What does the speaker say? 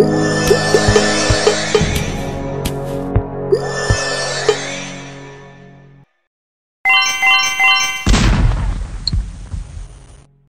Woo!